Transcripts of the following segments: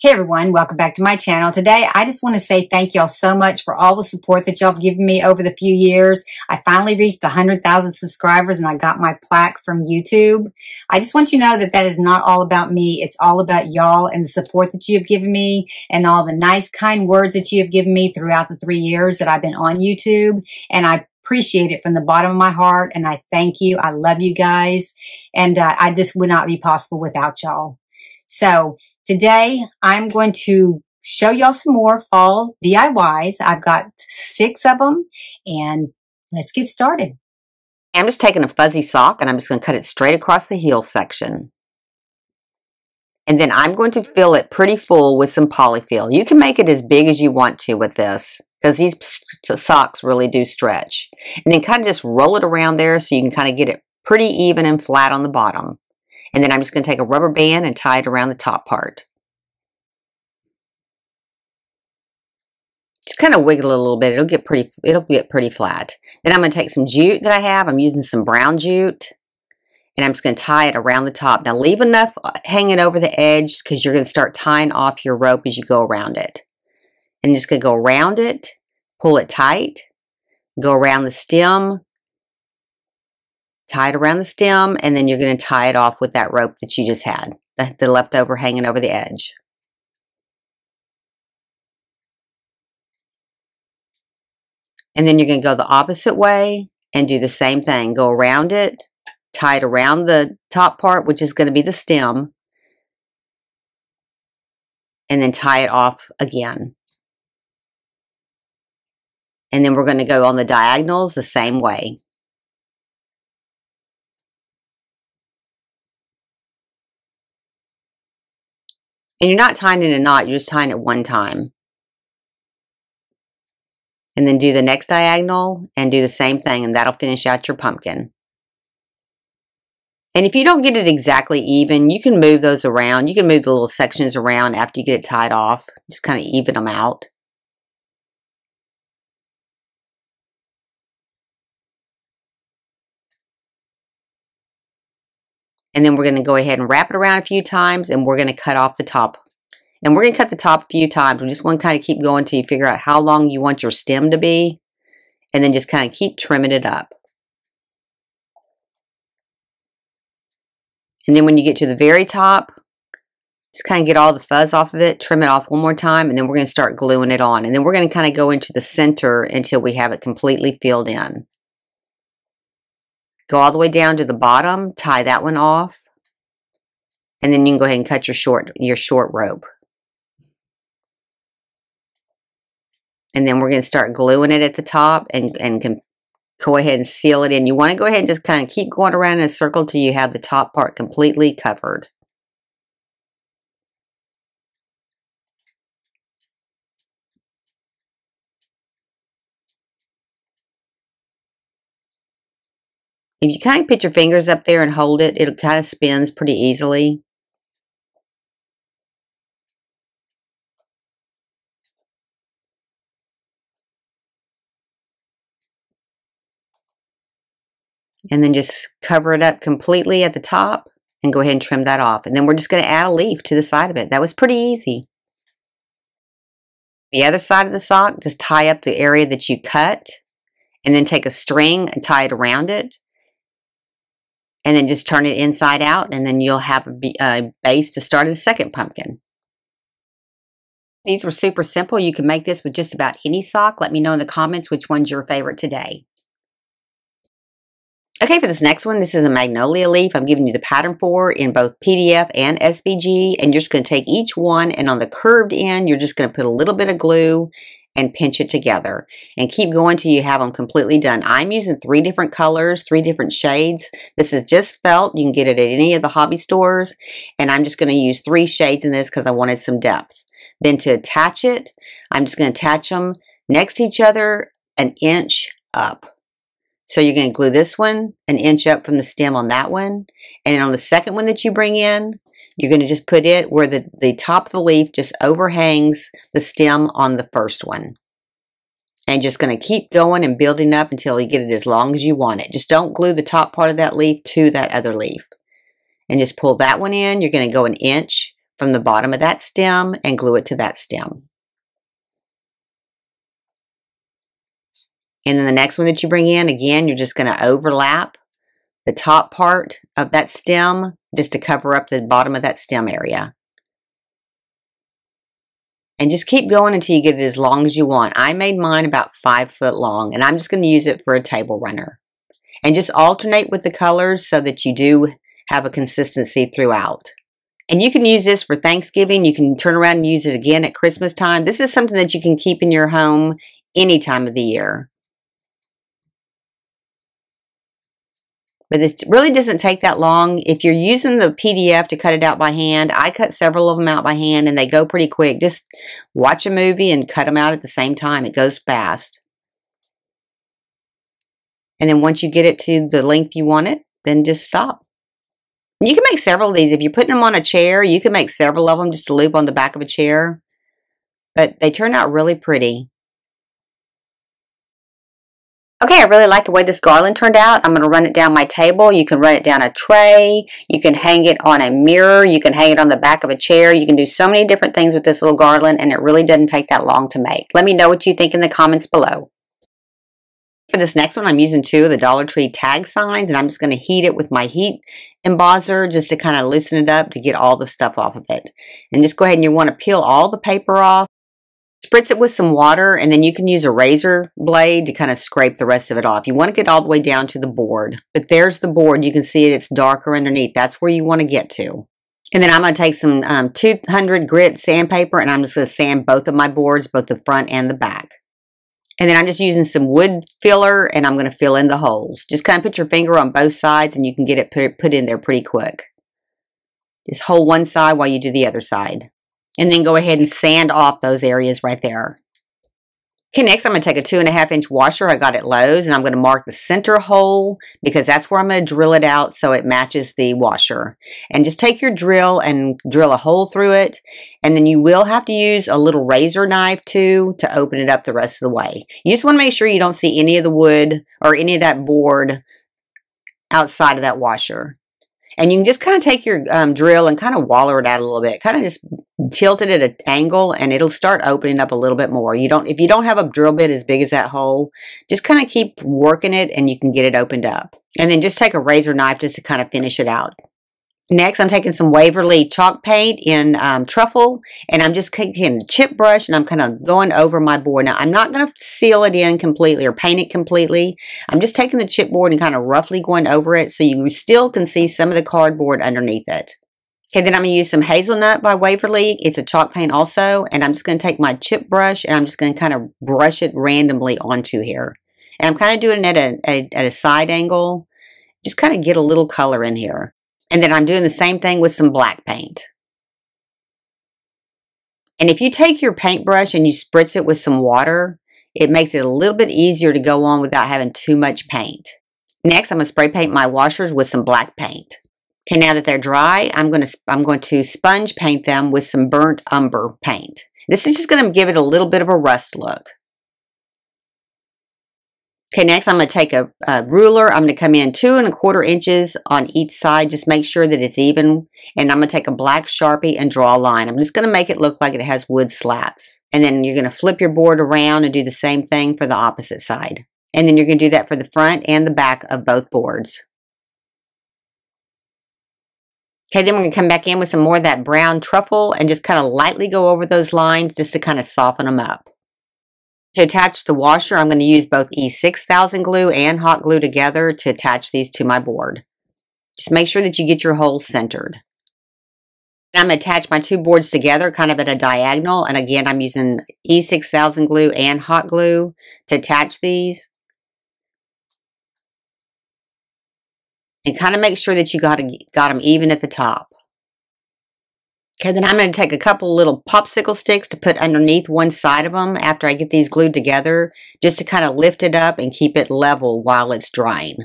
Hey everyone, welcome back to my channel. Today, I just want to say thank y'all so much for all the support that y'all have given me over the few years. I finally reached 100,000 subscribers and I got my plaque from YouTube. I just want you to know that that is not all about me. It's all about y'all and the support that you have given me and all the nice, kind words that you have given me throughout the three years that I've been on YouTube. And I appreciate it from the bottom of my heart and I thank you. I love you guys. And uh, I just would not be possible without y'all. So Today, I'm going to show y'all some more fall DIYs. I've got six of them and let's get started. I'm just taking a fuzzy sock and I'm just going to cut it straight across the heel section. And then I'm going to fill it pretty full with some polyfill. You can make it as big as you want to with this because these socks really do stretch. And then kind of just roll it around there so you can kind of get it pretty even and flat on the bottom. And then I'm just going to take a rubber band and tie it around the top part. Just kind of wiggle it a little bit. It'll get pretty, it'll get pretty flat. Then I'm going to take some jute that I have. I'm using some brown jute. And I'm just going to tie it around the top. Now leave enough uh, hanging over the edge because you're going to start tying off your rope as you go around it. And just going to go around it, pull it tight, go around the stem, tie it around the stem, and then you're going to tie it off with that rope that you just had, the, the leftover hanging over the edge. And then you're going to go the opposite way and do the same thing. Go around it, tie it around the top part, which is going to be the stem, and then tie it off again. And then we're going to go on the diagonals the same way. And you're not tying in a knot, you're just tying it one time. And then do the next diagonal and do the same thing and that'll finish out your pumpkin. And if you don't get it exactly even, you can move those around. You can move the little sections around after you get it tied off. Just kind of even them out. And then we're going to go ahead and wrap it around a few times and we're going to cut off the top. And we're going to cut the top a few times. We just want to kind of keep going until you figure out how long you want your stem to be. And then just kind of keep trimming it up. And then when you get to the very top, just kind of get all the fuzz off of it, trim it off one more time, and then we're going to start gluing it on. And then we're going to kind of go into the center until we have it completely filled in. Go all the way down to the bottom, tie that one off, and then you can go ahead and cut your short, your short rope. And then we're going to start gluing it at the top and, and can go ahead and seal it in. You want to go ahead and just kind of keep going around in a circle until you have the top part completely covered. If you kind of put your fingers up there and hold it, it kind of spins pretty easily. And then just cover it up completely at the top and go ahead and trim that off. And then we're just going to add a leaf to the side of it. That was pretty easy. The other side of the sock, just tie up the area that you cut and then take a string and tie it around it and then just turn it inside out and then you'll have a, base to start a second pumpkin. These were super simple. You can make this with just about any sock. Let me know in the comments which one's your favorite today. Okay, for this next one, this is a magnolia leaf. I'm giving you the pattern for in both PDF and SVG, and you're just going to take each one, and on the curved end, you're just going to put a little bit of glue and pinch it together and keep going till you have them completely done. I'm using three different colors, three different shades. This is just felt. You can get it at any of the hobby stores. And I'm just going to use three shades in this because I wanted some depth. Then to attach it, I'm just going to attach them next to each other an inch up. So you're going to glue this one an inch up from the stem on that one. And on the second one that you bring in, you're going to just put it where the, the top of the leaf just overhangs the stem on the first one. And just going to keep going and building up until you get it as long as you want it. Just don't glue the top part of that leaf to that other leaf. And just pull that one in. You're going to go an inch from the bottom of that stem and glue it to that stem. And then the next one that you bring in, again, you're just going to overlap the top part of that stem just to cover up the bottom of that stem area. And just keep going until you get it as long as you want. I made mine about five foot long and I'm just going to use it for a table runner. And just alternate with the colors so that you do have a consistency throughout. And you can use this for Thanksgiving. You can turn around and use it again at Christmas time. This is something that you can keep in your home any time of the year. But it really doesn't take that long. If you're using the PDF to cut it out by hand, I cut several of them out by hand and they go pretty quick. Just watch a movie and cut them out at the same time. It goes fast. And then once you get it to the length you want it, then just stop. You can make several of these. If you're putting them on a chair, you can make several of them just to loop on the back of a chair. But they turn out really pretty. Okay, I really like the way this garland turned out. I'm going to run it down my table. You can run it down a tray. You can hang it on a mirror. You can hang it on the back of a chair. You can do so many different things with this little garland, and it really doesn't take that long to make. Let me know what you think in the comments below. For this next one, I'm using two of the Dollar Tree tag signs, and I'm just going to heat it with my heat embosser just to kind of loosen it up to get all the stuff off of it. And just go ahead and you want to peel all the paper off. Spritz it with some water, and then you can use a razor blade to kind of scrape the rest of it off. You want to get all the way down to the board. But there's the board. You can see it. It's darker underneath. That's where you want to get to. And then I'm going to take some um, 200 grit sandpaper, and I'm just going to sand both of my boards, both the front and the back. And then I'm just using some wood filler and I'm going to fill in the holes. Just kind of put your finger on both sides and you can get it put, put in there pretty quick. Just hold one side while you do the other side. And then go ahead and sand off those areas right there. Okay, next I'm going to take a two and a half inch washer I got at Lowe's and I'm going to mark the center hole because that's where I'm going to drill it out so it matches the washer. And just take your drill and drill a hole through it and then you will have to use a little razor knife too to open it up the rest of the way. You just want to make sure you don't see any of the wood or any of that board outside of that washer. And you can just kind of take your um, drill and kind of waller it out a little bit. Kind of just tilt it at an angle and it'll start opening up a little bit more. You don't, if you don't have a drill bit as big as that hole, just kind of keep working it and you can get it opened up. And then just take a razor knife just to kind of finish it out. Next, I'm taking some Waverly chalk paint in um, truffle, and I'm just taking a chip brush, and I'm kind of going over my board. Now, I'm not going to seal it in completely or paint it completely. I'm just taking the chipboard and kind of roughly going over it so you still can see some of the cardboard underneath it. Okay, then I'm going to use some Hazelnut by Waverly. It's a chalk paint also, and I'm just going to take my chip brush, and I'm just going to kind of brush it randomly onto here. And I'm kind of doing it at a, a, at a side angle, just kind of get a little color in here. And then I'm doing the same thing with some black paint. And if you take your paintbrush and you spritz it with some water, it makes it a little bit easier to go on without having too much paint. Next, I'm going to spray paint my washers with some black paint. Okay, now that they're dry, I'm going to I'm going to sponge paint them with some burnt umber paint. This is just going to give it a little bit of a rust look. Okay, next I'm going to take a, a, ruler. I'm going to come in two and a quarter inches on each side. Just make sure that it's even. And I'm going to take a black Sharpie and draw a line. I'm just going to make it look like it has wood slats. And then you're going to flip your board around and do the same thing for the opposite side. And then you're going to do that for the front and the back of both boards. Okay, then we're going to come back in with some more of that brown truffle and just kind of lightly go over those lines just to kind of soften them up. To attach the washer, I'm going to use both E6000 glue and hot glue together to attach these to my board. Just make sure that you get your hole centered. I'm going to attach my two boards together kind of at a diagonal. And again, I'm using E6000 glue and hot glue to attach these. And kind of make sure that you got, got them even at the top. Okay, then I'm going to take a couple little popsicle sticks to put underneath one side of them after I get these glued together, just to kind of lift it up and keep it level while it's drying.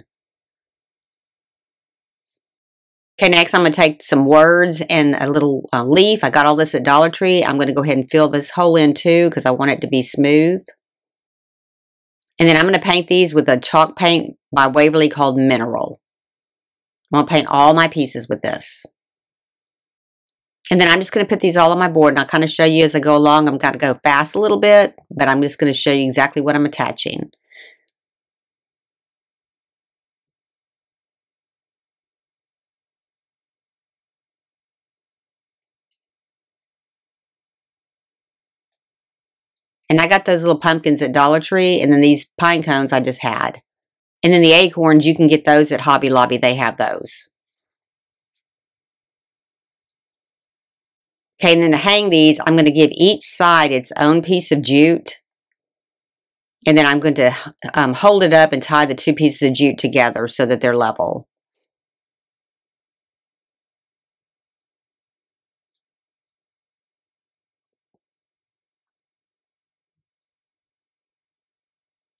Okay, next I'm going to take some words and a little uh, leaf. I got all this at Dollar Tree. I'm going to go ahead and fill this hole in too because I want it to be smooth. And then I'm going to paint these with a chalk paint by Waverly called Mineral. I'm going to paint all my pieces with this. And then I'm just going to put these all on my board and I'll kind of show you as I go along. I'm going to go fast a little bit, but I'm just going to show you exactly what I'm attaching. And I got those little pumpkins at Dollar Tree and then these pine cones I just had. And then the acorns, you can get those at Hobby Lobby. They have those. Okay, and then to hang these, I'm going to give each side its own piece of jute. And then I'm going to um, hold it up and tie the two pieces of jute together so that they're level.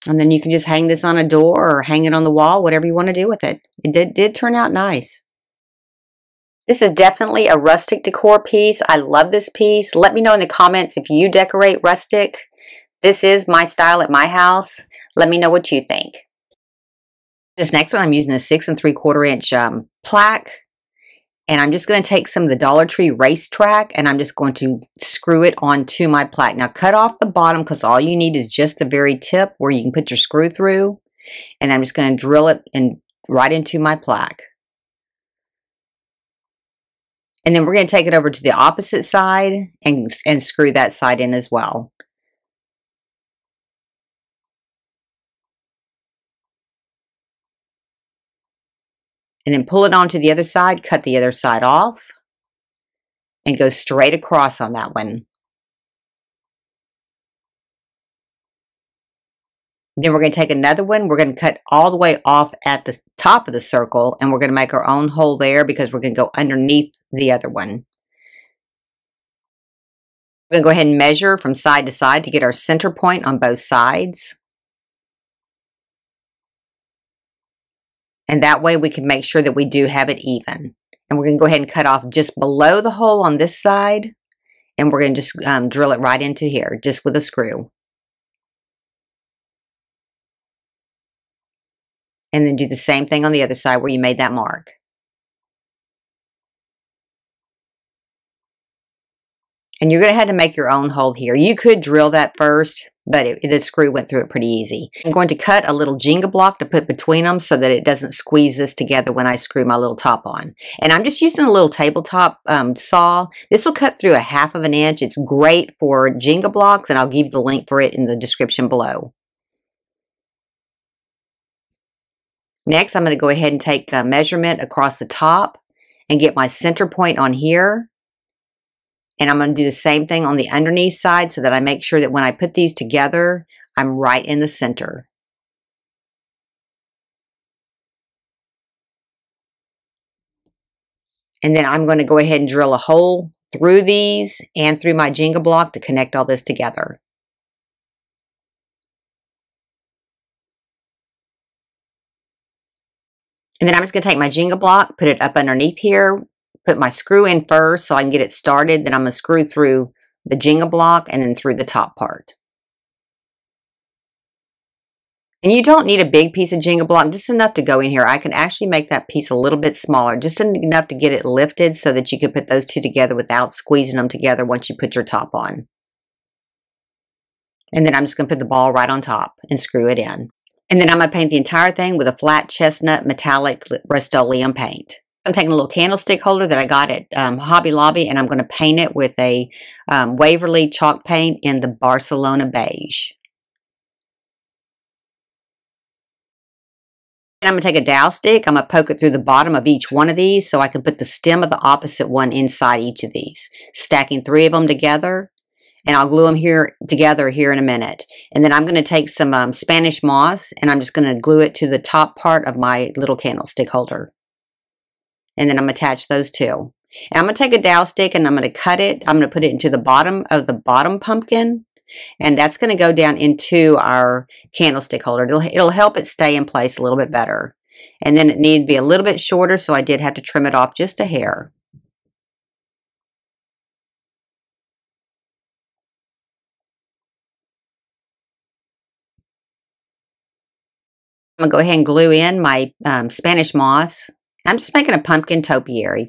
And then you can just hang this on a door or hang it on the wall, whatever you want to do with it. It did, did turn out nice. This is definitely a rustic decor piece. I love this piece. Let me know in the comments if you decorate rustic. This is my style at my house. Let me know what you think. This next one, I'm using a six and three quarter inch um, plaque. And I'm just going to take some of the Dollar Tree racetrack and I'm just going to screw it onto my plaque. Now cut off the bottom because all you need is just the very tip where you can put your screw through. And I'm just going to drill it in, right into my plaque. And then we're going to take it over to the opposite side and, and screw that side in as well. And then pull it onto the other side, cut the other side off, and go straight across on that one. Then we're going to take another one. We're going to cut all the way off at the top of the circle and we're going to make our own hole there because we're going to go underneath the other one. We're going to go ahead and measure from side to side to get our center point on both sides. And that way we can make sure that we do have it even. And we're going to go ahead and cut off just below the hole on this side. And we're going to just um, drill it right into here, just with a screw. and then do the same thing on the other side where you made that mark. And you're going to have to make your own hole here. You could drill that first, but it, the screw went through it pretty easy. I'm going to cut a little Jenga block to put between them so that it doesn't squeeze this together when I screw my little top on. And I'm just using a little tabletop um, saw. This will cut through a half of an inch. It's great for Jenga blocks, and I'll give you the link for it in the description below. Next, I'm going to go ahead and take a measurement across the top and get my center point on here. And I'm going to do the same thing on the underneath side so that I make sure that when I put these together, I'm right in the center. And then I'm going to go ahead and drill a hole through these and through my Jenga block to connect all this together. And then I'm just going to take my Jenga block, put it up underneath here, put my screw in first so I can get it started. Then I'm going to screw through the Jenga block and then through the top part. And you don't need a big piece of Jenga block, just enough to go in here. I can actually make that piece a little bit smaller, just enough to get it lifted so that you can put those two together without squeezing them together once you put your top on. And then I'm just going to put the ball right on top and screw it in. And then I'm going to paint the entire thing with a flat chestnut metallic Rust-Oleum paint. I'm taking a little candlestick holder that I got at um, Hobby Lobby and I'm going to paint it with a um, Waverly chalk paint in the Barcelona beige. And I'm going to take a dowel stick. I'm going to poke it through the bottom of each one of these so I can put the stem of the opposite one inside each of these. Stacking three of them together and I'll glue them here together here in a minute. And then I'm going to take some um, Spanish moss and I'm just going to glue it to the top part of my little candlestick holder. And then I'm going to attach those two. And I'm going to take a dowel stick and I'm going to cut it. I'm going to put it into the bottom of the bottom pumpkin. And that's going to go down into our candlestick holder. It'll, it'll help it stay in place a little bit better. And then it needed to be a little bit shorter, so I did have to trim it off just a hair. I'm going to go ahead and glue in my um, Spanish moss. I'm just making a pumpkin topiary.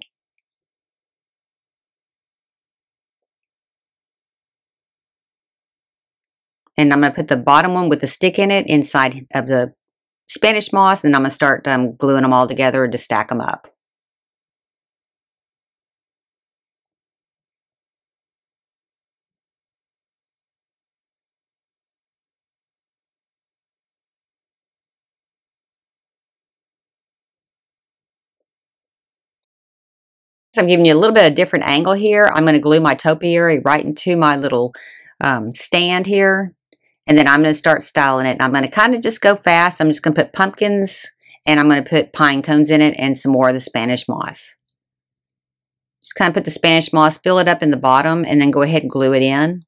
And I'm going to put the bottom one with the stick in it inside of the Spanish moss. And I'm going to start um, gluing them all together to stack them up. So I'm giving you a little bit of different angle here. I'm going to glue my topiary right into my little um, stand here. And then I'm going to start styling it. And I'm going to kind of just go fast. I'm just going to put pumpkins and I'm going to put pine cones in it and some more of the Spanish moss. Just kind of put the Spanish moss, fill it up in the bottom, and then go ahead and glue it in.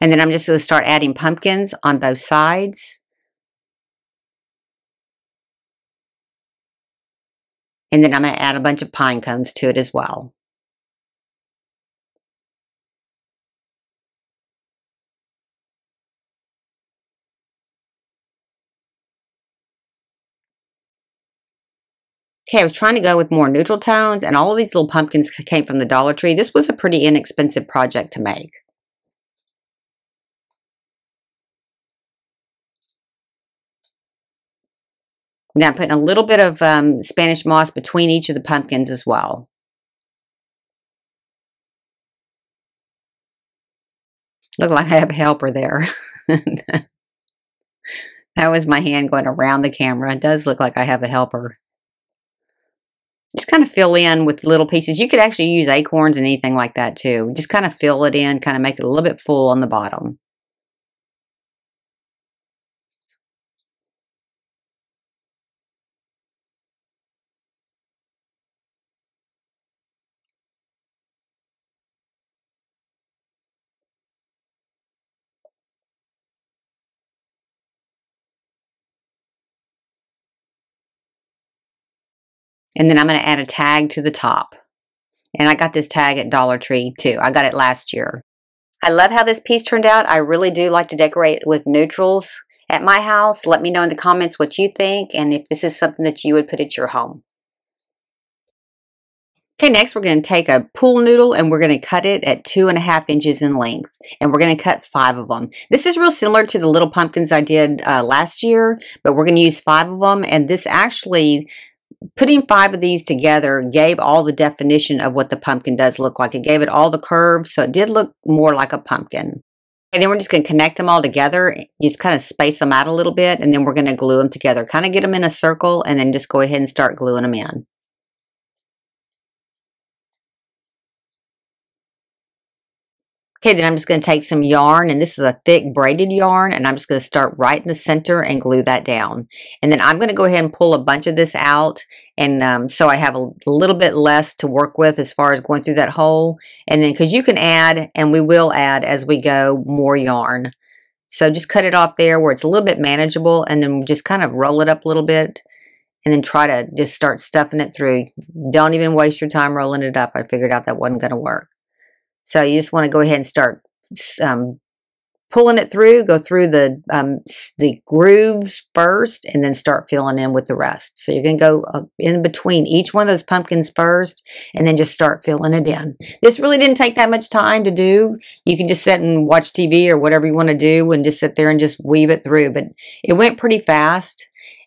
And then I'm just going to start adding pumpkins on both sides. And then I'm going to add a bunch of pine cones to it as well. Okay, I was trying to go with more neutral tones, and all of these little pumpkins came from the Dollar Tree. This was a pretty inexpensive project to make. Now I'm putting a little bit of um, Spanish moss between each of the pumpkins as well. Look like I have a helper there. that was my hand going around the camera. It does look like I have a helper. Just kind of fill in with little pieces. You could actually use acorns and anything like that too. Just kind of fill it in, kind of make it a little bit full on the bottom. And then I'm going to add a tag to the top. And I got this tag at Dollar Tree too. I got it last year. I love how this piece turned out. I really do like to decorate with neutrals at my house. Let me know in the comments what you think and if this is something that you would put at your home. Okay, next we're going to take a pool noodle and we're going to cut it at two and a half inches in length. And we're going to cut five of them. This is real similar to the little pumpkins I did uh, last year, but we're going to use five of them. And this actually, putting five of these together gave all the definition of what the pumpkin does look like. It gave it all the curves, so it did look more like a pumpkin. And then we're just going to connect them all together. Just kind of space them out a little bit, and then we're going to glue them together. Kind of get them in a circle, and then just go ahead and start gluing them in. Okay, then I'm just going to take some yarn, and this is a thick braided yarn, and I'm just going to start right in the center and glue that down. And then I'm going to go ahead and pull a bunch of this out, and um, so I have a little bit less to work with as far as going through that hole. And then, because you can add, and we will add as we go, more yarn. So just cut it off there where it's a little bit manageable, and then just kind of roll it up a little bit, and then try to just start stuffing it through. Don't even waste your time rolling it up. I figured out that wasn't going to work. So you just want to go ahead and start um, pulling it through, go through the um, the grooves first, and then start filling in with the rest. So you're going to go uh, in between each one of those pumpkins first, and then just start filling it in. This really didn't take that much time to do. You can just sit and watch TV or whatever you want to do, and just sit there and just weave it through. But it went pretty fast.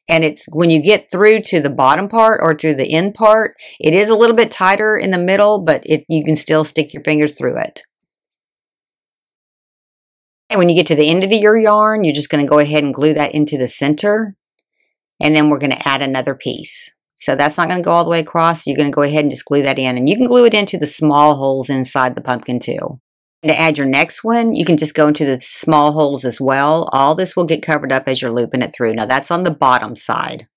And it's when you get through to the bottom part or to the end part, it is a little bit tighter in the middle, but it you can still stick your fingers through it. And when you get to the end of your yarn, you're just going to go ahead and glue that into the center. And then we're going to add another piece. So that's not going to go all the way across. You're going to go ahead and just glue that in. And you can glue it into the small holes inside the pumpkin too. To add your next one, you can just go into the small holes as well. All this will get covered up as you're looping it through. Now that's on the bottom side.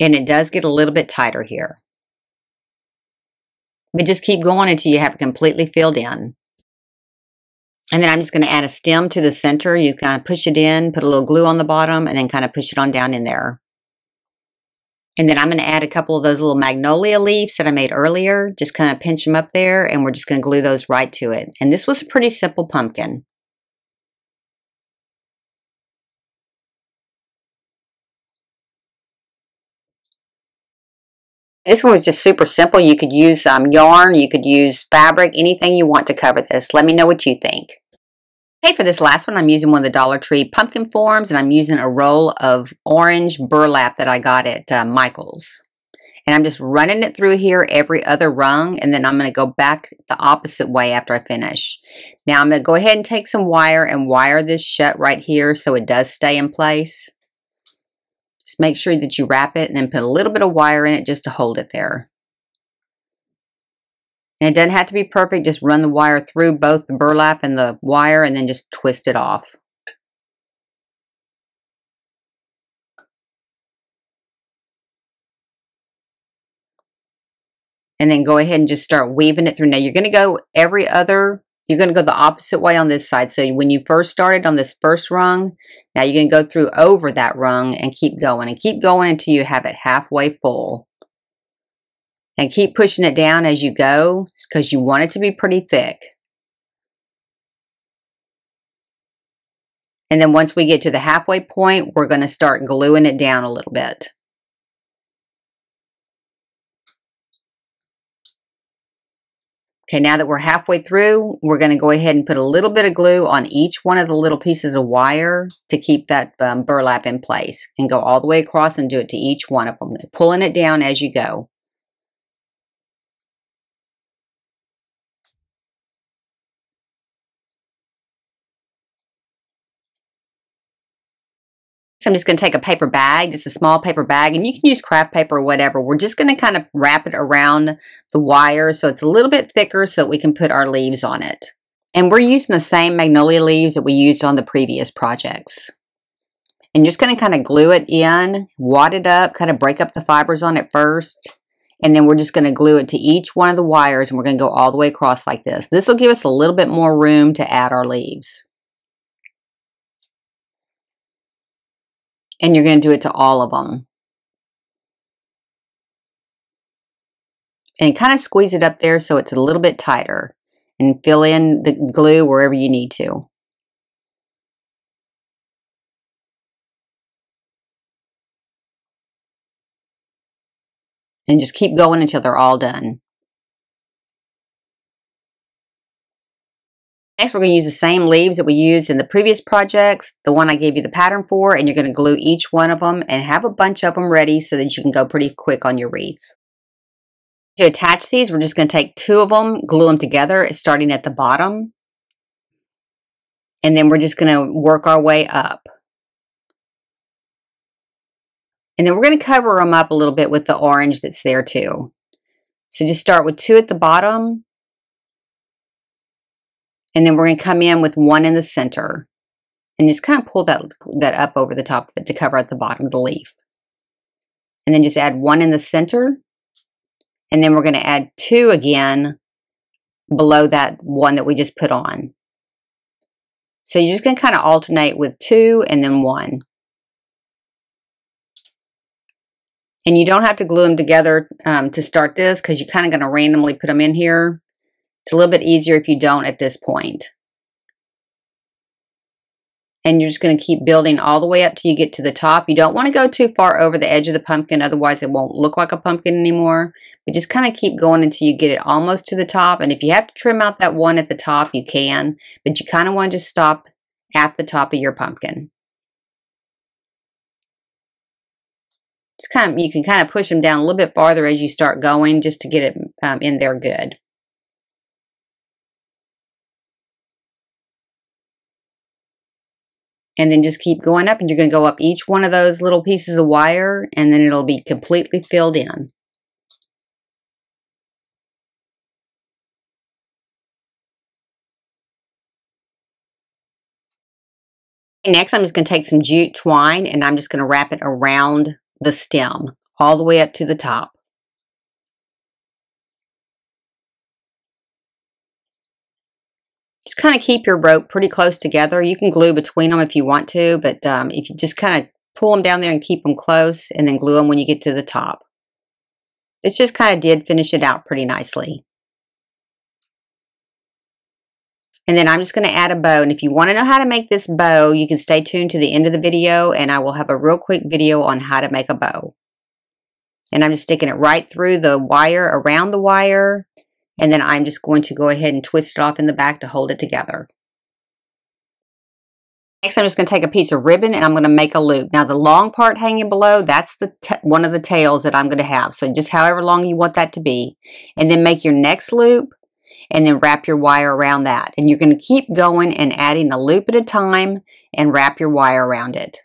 And it does get a little bit tighter here. But just keep going until you have it completely filled in. And then I'm just going to add a stem to the center. You kind of push it in, put a little glue on the bottom, and then kind of push it on down in there. And then I'm going to add a couple of those little magnolia leaves that I made earlier. Just kind of pinch them up there and we're just going to glue those right to it. And this was a pretty simple pumpkin. This one was just super simple. You could use um, yarn, you could use fabric, anything you want to cover this. Let me know what you think. Okay, for this last one, I'm using one of the Dollar Tree pumpkin forms, and I'm using a roll of orange burlap that I got at uh, Michael's. And I'm just running it through here every other rung, and then I'm going to go back the opposite way after I finish. Now I'm going to go ahead and take some wire and wire this shut right here so it does stay in place. Just make sure that you wrap it and then put a little bit of wire in it just to hold it there. And it doesn't have to be perfect. Just run the wire through both the burlap and the wire and then just twist it off. And then go ahead and just start weaving it through. Now you're going to go every other you're going to go the opposite way on this side. So when you first started on this first rung, now you're going to go through over that rung and keep going and keep going until you have it halfway full. And keep pushing it down as you go because you want it to be pretty thick. And then once we get to the halfway point, we're going to start gluing it down a little bit. Okay, now that we're halfway through, we're going to go ahead and put a little bit of glue on each one of the little pieces of wire to keep that um, burlap in place and go all the way across and do it to each one of them, pulling it down as you go. So I'm just going to take a paper bag, just a small paper bag, and you can use craft paper or whatever. We're just going to kind of wrap it around the wire so it's a little bit thicker so we can put our leaves on it. And we're using the same magnolia leaves that we used on the previous projects. And you're just going to kind of glue it in, wad it up, kind of break up the fibers on it first. And then we're just going to glue it to each one of the wires and we're going to go all the way across like this. This will give us a little bit more room to add our leaves. And you're going to do it to all of them. And kind of squeeze it up there so it's a little bit tighter. And fill in the glue wherever you need to. And just keep going until they're all done. Next, we're going to use the same leaves that we used in the previous projects, the one I gave you the pattern for, and you're going to glue each one of them and have a bunch of them ready so that you can go pretty quick on your wreaths. To attach these, we're just going to take two of them, glue them together, starting at the bottom. And then we're just going to work our way up. And then we're going to cover them up a little bit with the orange that's there too. So just start with two at the bottom and then we're going to come in with one in the center and just kind of pull that, that up over the top of it to cover at the bottom of the leaf. And then just add one in the center. And then we're going to add two again below that one that we just put on. So you're just going to kind of alternate with two and then one. And you don't have to glue them together um, to start this because you're kind of going to randomly put them in here. It's a little bit easier if you don't at this point. And you're just going to keep building all the way up till you get to the top. You don't want to go too far over the edge of the pumpkin, otherwise it won't look like a pumpkin anymore. But just kind of keep going until you get it almost to the top. And if you have to trim out that one at the top, you can. But you kind of want to just stop at the top of your pumpkin. Just kind of, you can kind of push them down a little bit farther as you start going just to get it um, in there good. And then just keep going up and you're going to go up each one of those little pieces of wire and then it'll be completely filled in. Next, I'm just going to take some jute twine and I'm just going to wrap it around the stem all the way up to the top. Just kind of keep your rope pretty close together. You can glue between them if you want to, but um, if you just kind of pull them down there and keep them close and then glue them when you get to the top. This just kind of did finish it out pretty nicely. And then I'm just going to add a bow. And if you want to know how to make this bow, you can stay tuned to the end of the video and I will have a real quick video on how to make a bow. And I'm just sticking it right through the wire, around the wire. And then I'm just going to go ahead and twist it off in the back to hold it together. Next, I'm just going to take a piece of ribbon and I'm going to make a loop. Now, the long part hanging below, that's the one of the tails that I'm going to have. So just however long you want that to be. And then make your next loop and then wrap your wire around that. And you're going to keep going and adding a loop at a time and wrap your wire around it.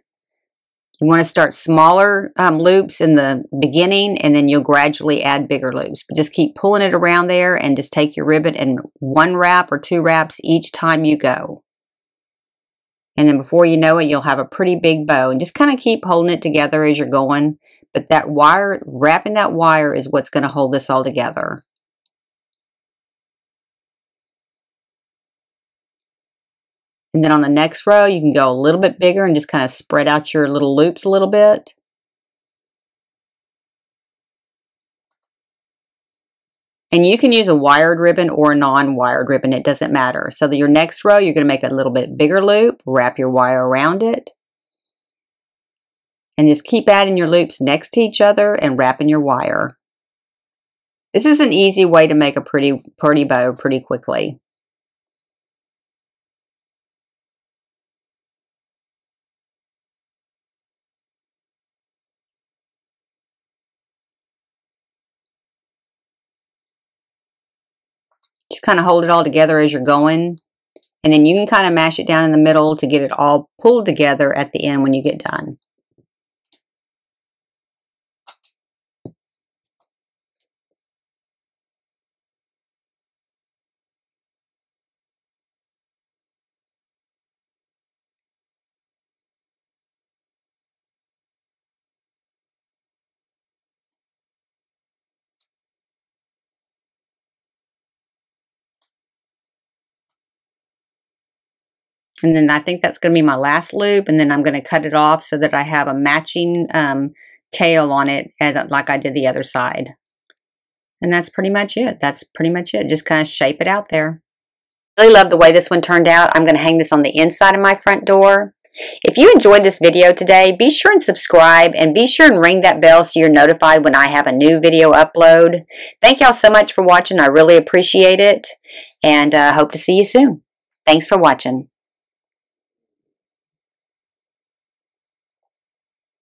You want to start smaller um, loops in the beginning and then you'll gradually add bigger loops. But just keep pulling it around there and just take your ribbon and one wrap or two wraps each time you go. And then before you know it, you'll have a pretty big bow. And just kind of keep holding it together as you're going. But that wire, wrapping that wire is what's going to hold this all together. And then on the next row, you can go a little bit bigger and just kind of spread out your little loops a little bit. And you can use a wired ribbon or a non-wired ribbon, it doesn't matter. So your next row, you're going to make a little bit bigger loop, wrap your wire around it. And just keep adding your loops next to each other and wrapping your wire. This is an easy way to make a pretty, pretty bow pretty quickly. Kind of hold it all together as you're going. And then you can kind of mash it down in the middle to get it all pulled together at the end when you get done. And then I think that's going to be my last loop. And then I'm going to cut it off so that I have a matching um, tail on it and, like I did the other side. And that's pretty much it. That's pretty much it. Just kind of shape it out there. Really love the way this one turned out. I'm going to hang this on the inside of my front door. If you enjoyed this video today, be sure and subscribe and be sure and ring that bell so you're notified when I have a new video upload. Thank y'all so much for watching. I really appreciate it and uh, hope to see you soon. Thanks for watching.